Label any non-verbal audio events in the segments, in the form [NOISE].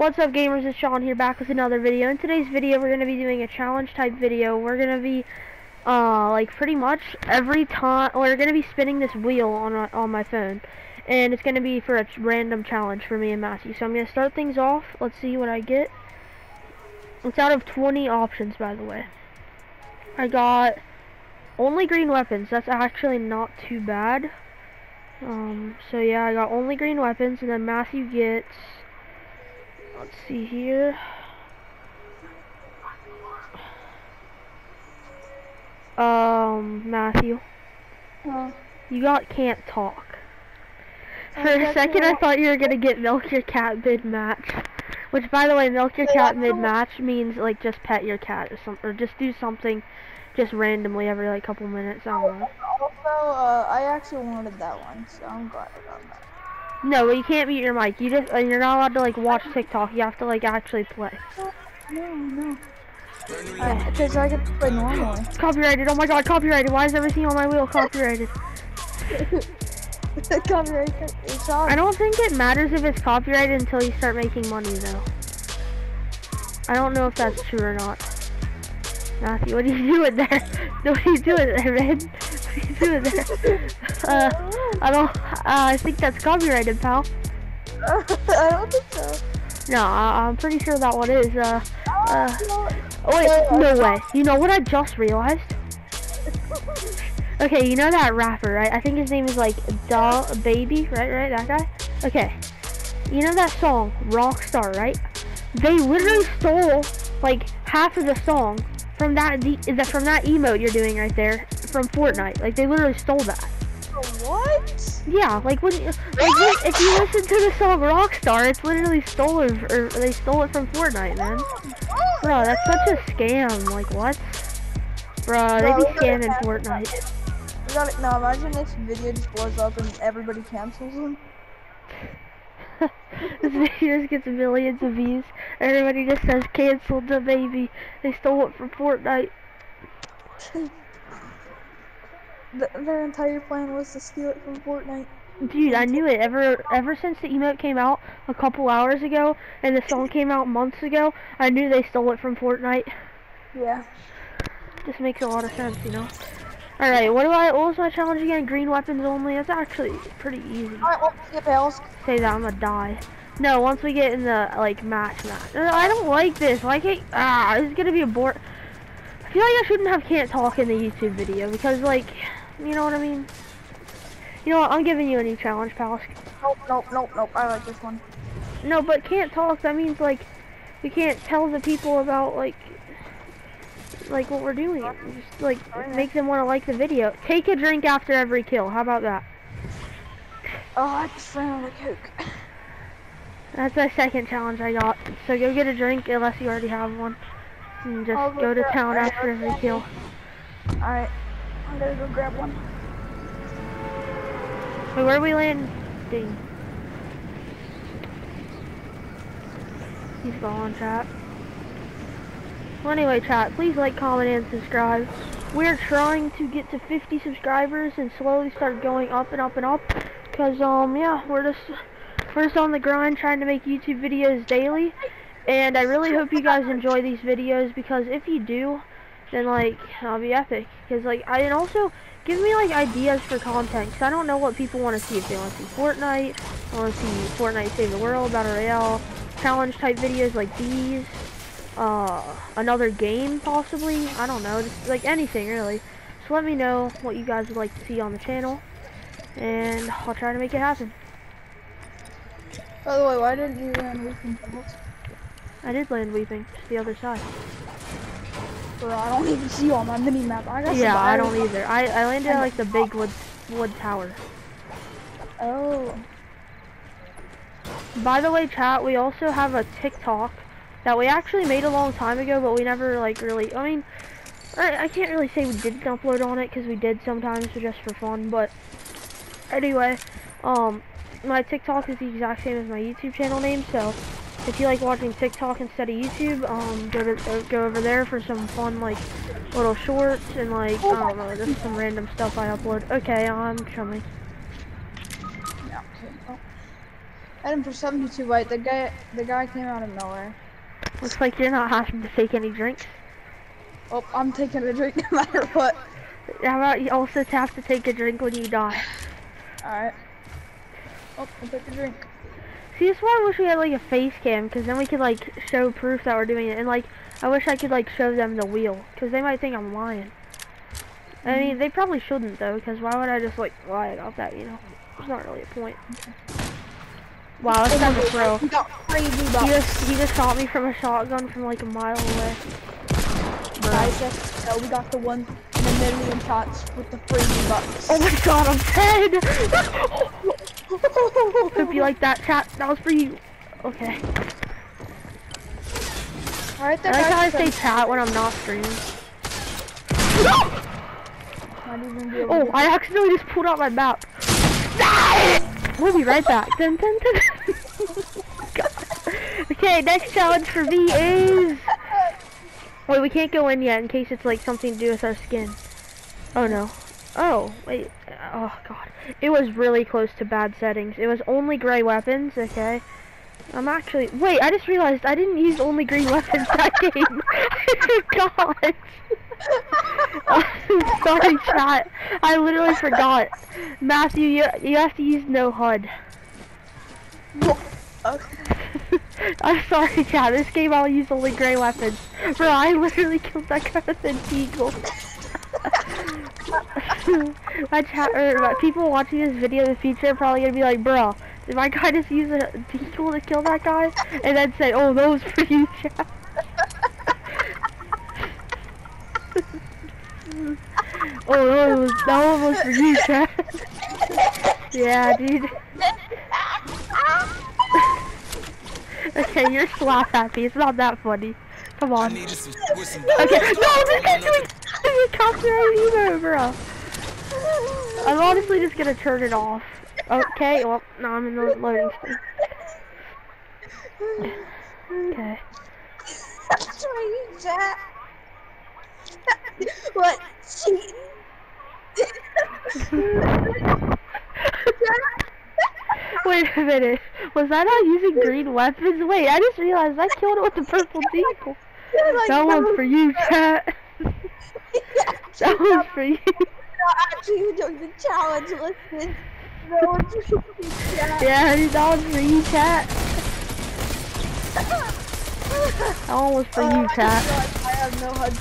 What's up gamers, it's Sean here back with another video. In today's video we're going to be doing a challenge type video. We're going to be, uh, like pretty much every time, we're going to be spinning this wheel on, on my phone. And it's going to be for a random challenge for me and Matthew. So I'm going to start things off. Let's see what I get. It's out of 20 options by the way. I got only green weapons. That's actually not too bad. Um, so yeah, I got only green weapons and then Matthew gets Let's see here. Um, Matthew. Uh, You got can't talk. For a second I thought you were gonna get milk your cat mid match. Which by the way, milk your cat mid match means like just pet your cat or something or just do something just randomly every like couple minutes. I don't know. Also, uh, I actually wanted that one, so I'm glad I got that. No, but you can't mute your mic. You just and you're not allowed to like watch TikTok. You have to like actually play. No, no. Uh, because I get to play normally. Copyrighted. Oh my god, copyrighted. Why is everything on my wheel copyrighted? [LAUGHS] Copyright. It's on. I don't think it matters if it's copyrighted until you start making money though. I don't know if that's true or not. Matthew, what are you [LAUGHS] doing there? What are you doing there, man? What are you doing there? Uh, I don't, uh, I think that's copyrighted, pal. [LAUGHS] I don't think so. No, I, I'm pretty sure that one is, uh, uh, No. oh wait, no way. You know what I just realized? [LAUGHS] Okay, you know that rapper, right? I think his name is like Da Baby, right? Right, that guy. Okay, you know that song Rockstar, right? They literally stole like half of the song from that de- is that from that emote you're doing right there from Fortnite. Like they literally stole that. What? Yeah, like when like when- if you listen to the song Rockstar, it's literally stolen or they stole it from Fortnite, man. Bro, that's such a scam. Like what? Bro, they be scamming Fortnite. We got it. Now imagine this video just blows up and everybody cancels them. [LAUGHS] this video just gets millions of views. Everybody just says canceled the baby. They stole it from Fortnite. [LAUGHS] Th their entire plan was to steal it from Fortnite. Dude, I knew it. Ever ever since the emote came out a couple hours ago and the song came out months ago, I knew they stole it from Fortnite. Yeah. Just makes a lot of sense, you know. All right, what do I? What was my challenge again? Green weapons only. That's actually pretty easy. Alright, well, skip else. Say that I'm gonna die. No, once we get in the like match match. No, I don't like this. Why can't? Ah, this is gonna be a bore. I feel like I shouldn't have can't talk in the YouTube video because like, you know what I mean. You know what? I'm giving you a new challenge, pal. Nope, nope, nope, nope. I like this one. No, but can't talk. That means like we can't tell the people about like like what we're doing. Just like oh, make them want to like the video. Take a drink after every kill. How about that? Oh, I just ran out of Coke. That's my second challenge I got. So go get a drink unless you already have one. And just I'll go to town after every kill. Alright. I'm gonna go grab one. Wait, where are we landing? He's gone, chat. Well, anyway, chat, please like, comment, and subscribe. We're trying to get to 50 subscribers and slowly start going up and up and up. Cause, um, yeah, we're just, we're just on the grind trying to make YouTube videos daily. And I really hope you guys enjoy these videos because if you do, then like, I'll be epic. Cause like, I, and also, give me like ideas for content. Cause I don't know what people want to see. If they want to see Fortnite, I want to see Fortnite Save the World, Battle Royale, challenge type videos like these uh, another game possibly. I don't know, just like anything really. So let me know what you guys would like to see on the channel, and I'll try to make it happen. By the way, why didn't you land weeping? I did land weeping, just the other side. Bro, I don't even see you on my mini map. I got Yeah, I don't either. I, I landed at like the big wood wood tower. Oh. By the way, chat, we also have a TikTok that we actually made a long time ago, but we never like really. I mean, I, I can't really say we didn't upload on it because we did sometimes just for fun. But anyway, um, my TikTok is the exact same as my YouTube channel name. So if you like watching TikTok instead of YouTube, um, go to uh, go over there for some fun like little shorts and like I don't know, just some random stuff I upload. Okay, I'm coming. Yeah. Had him for 72 white. The guy, the guy came out of nowhere. Looks like you're not having to take any drinks. Oh, I'm taking a drink [LAUGHS] no matter what. How about you also have to take a drink when you die? Alright. Oh, I took a drink. See, that's why I wish we had like a face cam, because then we could like show proof that we're doing it. And like, I wish I could like show them the wheel, because they might think I'm lying. I mean, they probably shouldn't though, because why would I just like lie about that, you know? There's not really a point. Wow, that's kind of throw. He got crazy He just, he just shot me from a shotgun from like a mile away. guys. Just, no, we got the one in the million shots with the crazy bucks. Oh my god, I'm dead! [LAUGHS] [LAUGHS] Hope you like that, chat. That was for you. Okay. Alright, I like how I say chat when I'm not streaming. Not even be able Oh, I accidentally just pulled out my map. We'll be right back. Dun, dun, dun. [LAUGHS] Okay, next challenge for me is... Wait, we can't go in yet in case it's like something to do with our skin. Oh no. Oh, wait. Oh god. It was really close to bad settings. It was only gray weapons, okay? I'm actually... Wait, I just realized I didn't use only green weapons that [LAUGHS] game. [LAUGHS] I forgot. [LAUGHS] I'm sorry, chat. I literally forgot. Matthew, you, you have to use no HUD. Okay. I'm sorry, chat. This game I'll use only gray weapons. Bro, I literally killed that guy with an eagle. [LAUGHS] my chat, or my people watching this video in the future are probably gonna be like, bro, did my guy just use a eagle to kill that guy? And then say, oh, that was for you, [LAUGHS] chat. [LAUGHS] oh, that was, that one was for you, chat. yeah, dude. Okay, you're slap happy. It's not that funny. Come on. needed some some Okay, no, this guy's doing doing copyright emo, bro. I'm honestly just gonna turn it off. Okay, well, no, I'm in the loading screen. Okay. That's Jack. what? Cheating? [LAUGHS] Wait a minute. Was I not using green weapons? Wait, I just realized I killed it with the purple deagle. Like, That one's for you, chat. That one's for you. not actually doing the challenge. Listen, no one's doing that. Yeah, that one's [LAUGHS] for you, [LAUGHS] chat. [LAUGHS] That one was for Oh, you, chat. just I have no HUD.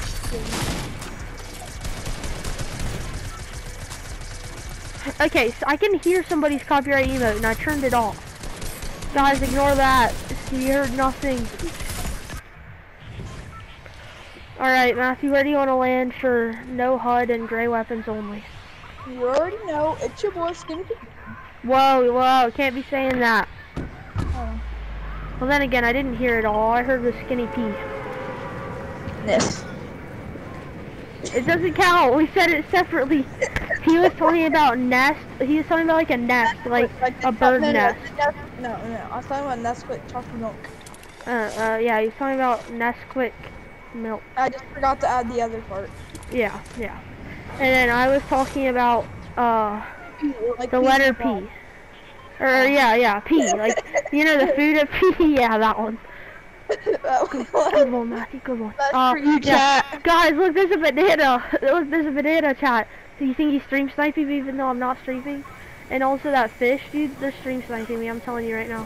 Okay, so I can hear somebody's copyright emote, and I turned it off. Guys, ignore that. You heard nothing. Alright, Matthew, where do you want to land for no HUD and gray weapons only? You already know it's your boy Skinny. Whoa, whoa, can't be saying that. Oh, Well, then again, I didn't hear it all. I heard the skinny P. this. It doesn't count. We said it separately. He was talking about nest. He was talking about like a nest, like a bird no, nest. nest- No, no, I was talking about Nesquik chocolate milk. Uh, uh, yeah, he was talking about Nesquik milk. I just forgot to add the other part. Yeah, yeah. And then I was talking about uh Like the letter ball. P. Or yeah, yeah, P. Like you know the [LAUGHS] food of P. [LAUGHS] Yeah, that one. Good one, Matthew. Good one. That's Uh, you, yeah. chat. Guys, look, there's a banana. Look, there's a banana, chat. Do you think he's stream sniping me even though I'm not streaming? And also that fish, dude, they're stream sniping me. I'm telling you right now.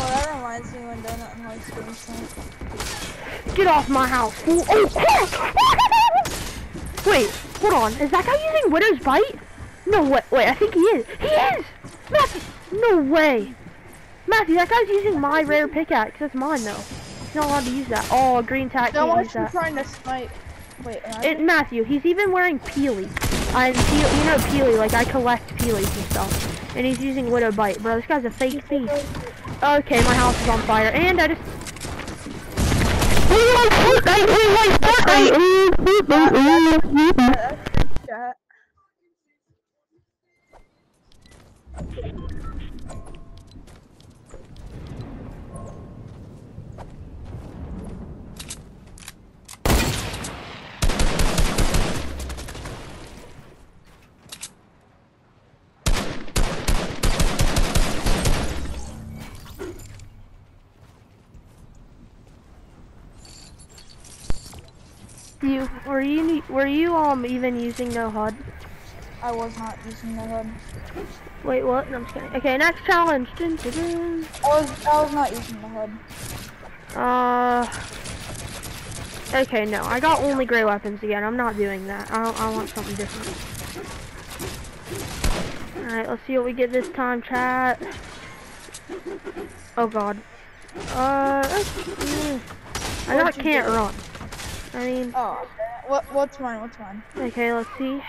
Oh, that reminds me when Donut and High School sang. Get off my house, fool. Oh, crap! Wait, hold on. Is that guy using Widow's Bite? No way. Wait, I think he is. He is! Matthew! No way. Matthew, that guy's using my rare pickaxe. That's mine, though. He's not allowed to use that. Oh, green tack No one's trying to snipe. Wait, It, Matthew, he's even wearing Peely. I'm you know Peely, like I collect Peelies and stuff. And he's using Widow Bite, bro. This guy's a fake thief. Okay, my house is on fire, and I just. Were you were you um even using no HUD? I was not using no hood. Wait, what? No, I'm just kidding. Okay, next challenge. Dun, dun, dun. I was I was not using the hood. Uh. Okay, no, I got only gray weapons again. I'm not doing that. I, I want something different. Alright, let's see what we get this time, chat. Oh god. Uh, I got can't run. I mean, Oh. What what's mine? What's mine? okay, let's see.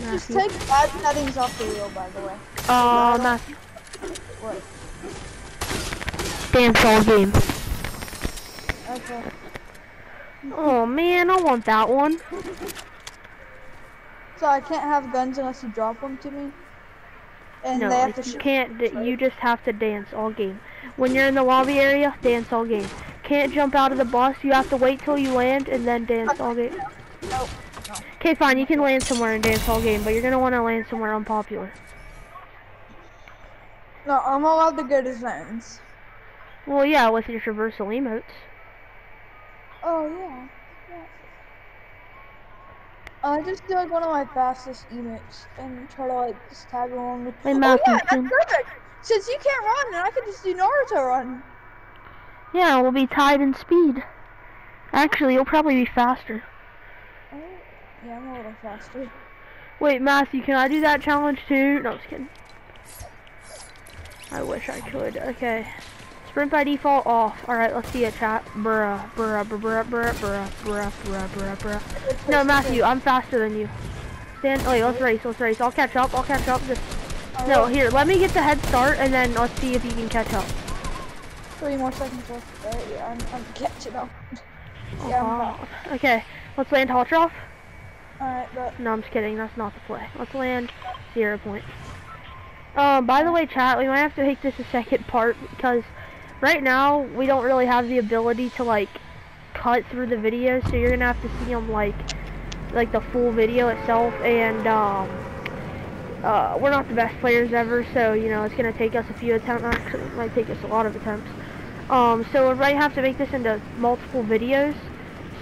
Just Matthew. take bad settings off the wheel, by the way. Uh, Matthew. What? Dance all game. Okay. Oh man, I want that one. So I can't have guns unless you drop them to me. And no, they have like, to you can't. You just have to dance all game. When you're in the lobby area, dance all game. Can't jump out of the bus. You have to wait till you land and then dance all game. Nope. Okay, fine. You can land somewhere and dance all game, but you're gonna want to land somewhere unpopular. No, I'm allowed to go to zones. Well, yeah, with your traversal emotes. Oh yeah. I just do like one of my fastest emotes and try to like just tag along with. Hey, oh yeah, that's perfect. Since you can't run, then I can just do Naruto run. Yeah, we'll be tied in speed. Actually, you'll probably be faster. Oh, yeah, I'm a little faster. Wait, Matthew, can I do that challenge too? No, I'm just kidding. I wish I could. Okay. Sprint by default off. Alright, let's see it, chat. Bruh, bruh, bruh, bruh, bruh, bruh, bruh, bruh, bruh, bruh. No, Matthew, I'm faster than you. Stand, wait, let's race, let's race. I'll catch up, I'll catch up. Just, no, here, let me get the head start, and then let's see if you can catch up. Three more seconds left. Uh, yeah, I'm, I'm catching up. [LAUGHS] yeah, I'm Uh, fast. okay, let's land Hotchoff. Alright, but No, I'm just kidding. That's not the play. Let's land zero point. Um, by the way, chat, we might have to make this a second part because right now we don't really have the ability to like cut through the video, so you're gonna have to see them like like the full video itself. And um, uh, we're not the best players ever, so you know it's gonna take us a few attempts. It might take us a lot of attempts. Um, so we might have to make this into multiple videos.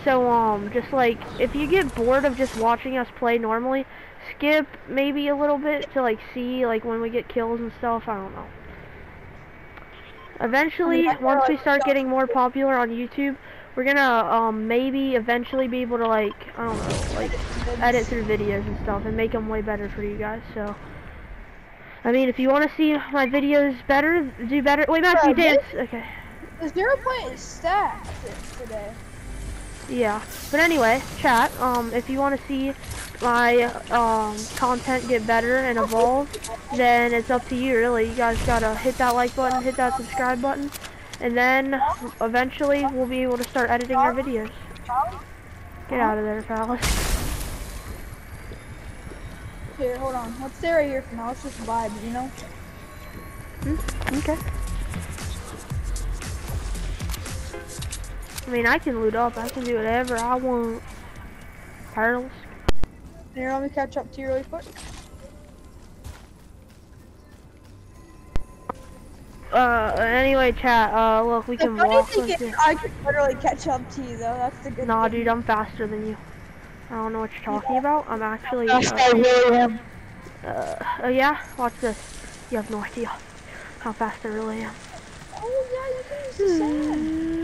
So, um, just like, if you get bored of just watching us play normally, skip maybe a little bit to like see like when we get kills and stuff, I don't know. Eventually, I once we start getting more popular on YouTube, we're gonna, um, maybe eventually be able to like, I don't know, like, edit through videos and stuff and make them way better for you guys, so. I mean, if you want to see my videos better, do better. Wait, Matthew, Bro, dance. Okay. the zero point stacked today. Yeah, but anyway, chat, um, if you want to see my, um, content get better and evolve, then it's up to you, really. You guys gotta hit that like button, hit that subscribe button, and then eventually we'll be able to start editing our videos. Get out of there, Palace. [LAUGHS] Here, hold on. Let's stay right here for now. Let's just vibe, you know? Okay. I mean, I can loot up. I can do whatever I want. Pearls. Here, let me catch up to you really quick. Uh, anyway, chat, uh, look, we The can funny walk. thing like is, this. I could literally catch up to you, though. That's the good Nah, thing. dude, I'm faster than you. I don't know what you're talking about. I'm actually. Yes, Uh, I really am. uh, oh yeah, watch this. You have no idea how fast I really am. Oh, yeah, you can use the sand.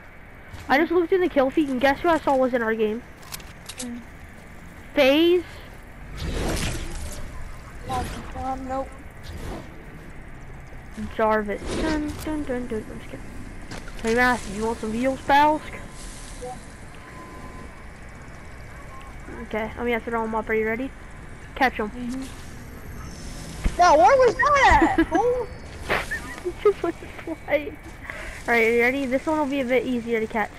I just looked in the kill feed and guess who I saw was in our game? Mm. FaZe. Um, nope. Jarvis. Dun, dun, dun, dun. I'm just kidding. Hey Matthew, you want some veal spouts? Okay, I'm gonna throw them up. Are you ready? Catch them. Yeah, where was that [LAUGHS] he just went flying. Alright, you ready? This one will be a bit easier to catch.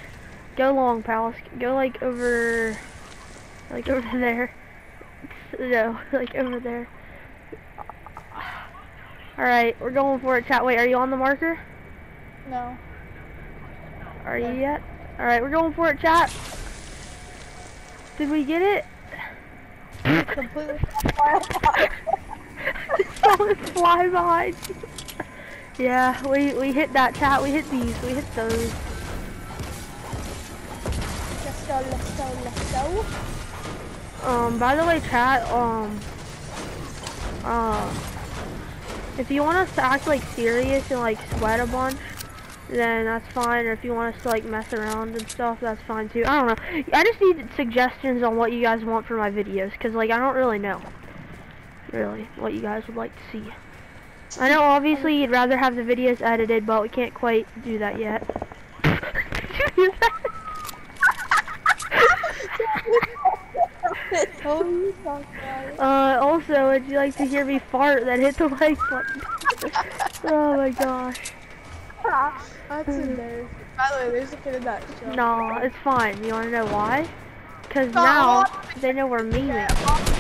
Go long, pals. Go like over, like [LAUGHS] over there. No, [LAUGHS] like over there. Alright, we're going for it, chat. Wait, are you on the marker? No. Are you yet? Alright, we're going for it, chat. Did we get it? Completely. saw it fly behind [LAUGHS] you. Yeah, we, we hit that chat, we hit these, we hit those. let's go, let's go, let's go. Um, by the way, chat, um, uh, if you want us to act like serious and like sweat a bunch, then that's fine. Or if you want us to like mess around and stuff, that's fine too. I don't know. I just need suggestions on what you guys want for my videos, cause like I don't really know, really, what you guys would like to see. I know obviously you'd rather have the videos edited, but we can't quite do that yet. Did you hear that? Totally suck, guys. [LAUGHS] Uh, also, would you like to hear me fart? Then hit the like button. oh my gosh. That's embarrassing. By the way, there's a kid in that show. No, it's fine. You wanna know why? Cause No, now they know we're memeing.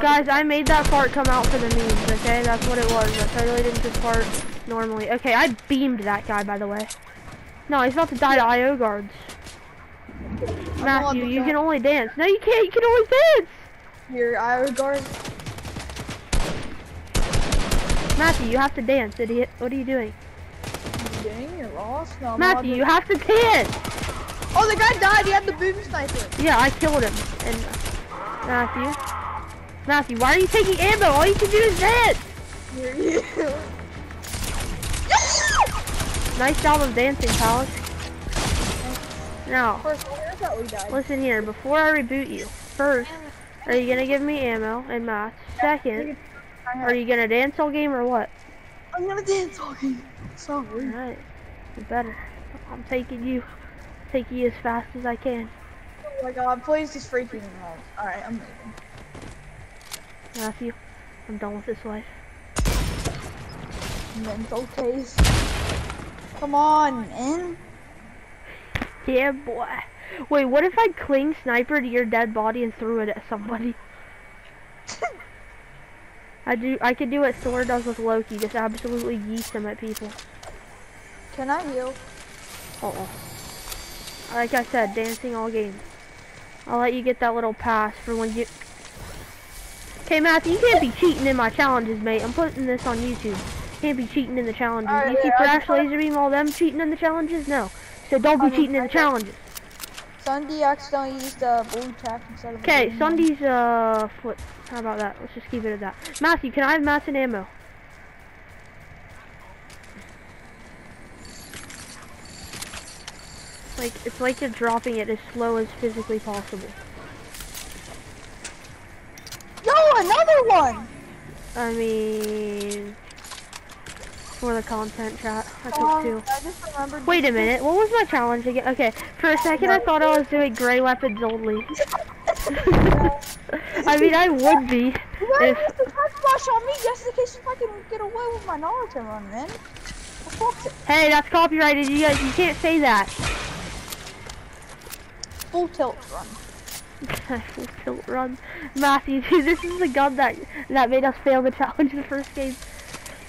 Guys, I made that fart come out for the memes, okay? That's what it was. I totally didn't just fart normally. Okay, I beamed that guy, by the way. No, he's about to die to IO guards. Matthew, you can only dance. No, you can't. You can only dance. Your I regard. Matthew, you have to dance, idiot. What are you doing? Dang, you're lost. No, Matthew, you have to dance. Oh, the guy died. He had the boom sniper. Yeah, I killed him. And Matthew, Matthew, why are you taking ammo? All you can do is dance. [LAUGHS] Nice job of dancing, Palace. Now, First, where is that we died? listen here. Before I reboot you, first, are you gonna give me ammo and math? Second, are you gonna dance all game or what? I'm gonna dance all game. Sorry. Alright, you better. I'm taking you, taking you as fast as I can. Oh my god, please just freaking out. Alright, I'm leaving. Matthew, I'm done with this life. Mental case. Come on, man. Yeah, boy. Wait, what if I cling sniper to your dead body and threw it at somebody? [LAUGHS] I do. I could do what Thor does with Loki, just absolutely yeast him at people. Can I heal? Uh oh. Like I said, dancing all game. I'll let you get that little pass for when you. Okay, Matthew, you can't be cheating in my challenges, mate. I'm putting this on YouTube. You can't be cheating in the challenges. Alright, you see yeah, I Crash just wanna- Laser Beam, all them cheating in the challenges? No. So don't be I mean, cheating in the challenges. Sunday accidentally used the blue tack instead of. a Okay. Sunday's uh foot. How about that? Let's just keep it at that. Matthew, can I have mats and ammo? Like it's like you're dropping it as slow as physically possible. Yo, another one! I mean, for the content chat, I took Um, two. I just remembered. Wait a minute, what was my challenge again? Okay, for a second I thought I was doing gray weapons only. [LAUGHS] I mean, I would be. Why If- is the on me just in case if I can get away with my Naruto run, man? Hey, that's copyrighted. You guys, you can't say that. Full tilt run. [LAUGHS] Full tilt run. Matthew, dude, this is the gun that that made us fail the challenge in the first game.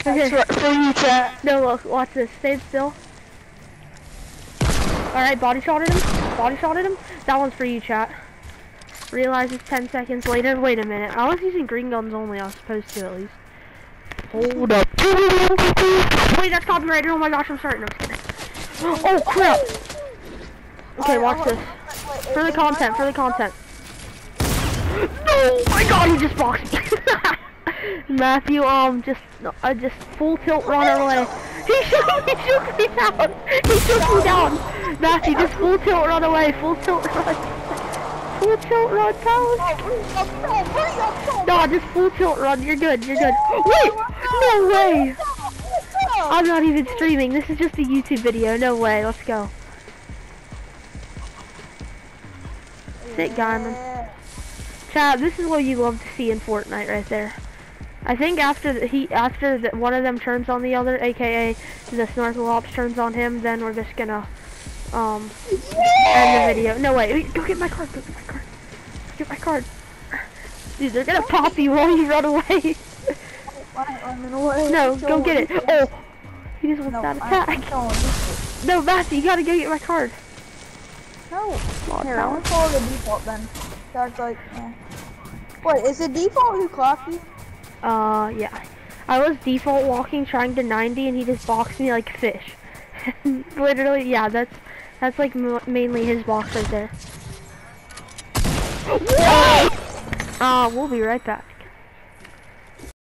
Okay. for you, chat. No, look, watch this. Stay still. Alright, body shotted him. Body shotted him. That one's for you, chat. Realize it's 10 seconds later. Wait a minute. I was using green guns only. I was supposed to, at least. Hold up. Wait, that's copyrighted. Oh my gosh, I'm starting. I'm just kidding. [GASPS] Oh, crap. Okay, watch this. For the content, for the content. [GASPS] Oh my god, he just boxed me. [LAUGHS] Matthew, um, just, uh, just full tilt run away. [LAUGHS] He shook, he shook me down. He shook me down. Matthew, just full tilt run away. Full tilt run. [LAUGHS] Full tilt run, pal. No, just full tilt run. You're good. You're good. Wait, no way. I'm not even streaming. This is just a YouTube video. No way. Let's go. Sick man. Chat, this is what you love to see in Fortnite right there. I think after the, he after the, one of them turns on the other, aka the snorkel ops turns on him, then we're just gonna um end the video. No wait, wait, go get my card. Go get my card. Get my card. Dude, they're gonna pop you while you run away. I'm running away. no, go get it. Oh, he just wants No, that attack. No, Matthew, you gotta go get my card. No. Oh, Here, no. I'm gonna follow the default then. That's like, eh. Wait, is the default who clocked you? Uh, yeah. I was default walking, trying to 90, and he just boxed me like fish. [LAUGHS] Literally, yeah, that's that's like m mainly his box right there. [GASPS] Uh, we'll be right back.